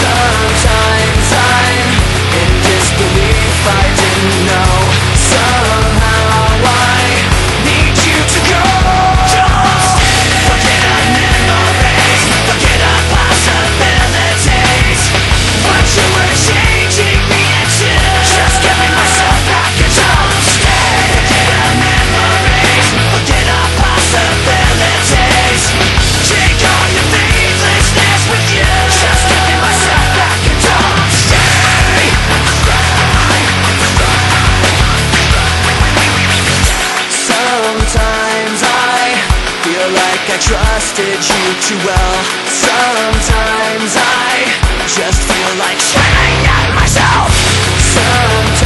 Sometimes I'm in disbelief I didn't know like I trusted you too well. Sometimes I just feel like shutting down myself. Sometimes